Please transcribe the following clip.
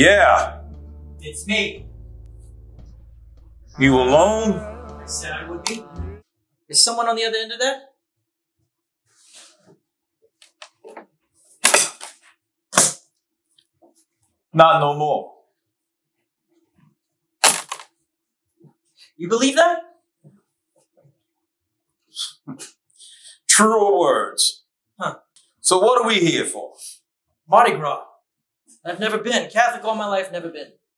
Yeah. It's me. You alone? I said I would be. Is someone on the other end of that? Not no more. You believe that? Truer words. Huh. So what are we here for? Mardi Gras. I've never been. Catholic all my life, never been.